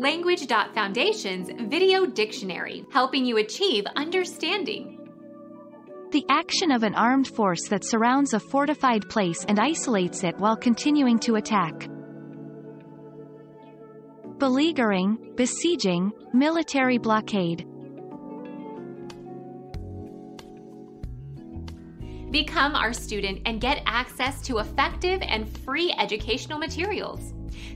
Language.Foundation's Video Dictionary, helping you achieve understanding. The action of an armed force that surrounds a fortified place and isolates it while continuing to attack. Beleaguering, besieging, military blockade. Become our student and get access to effective and free educational materials.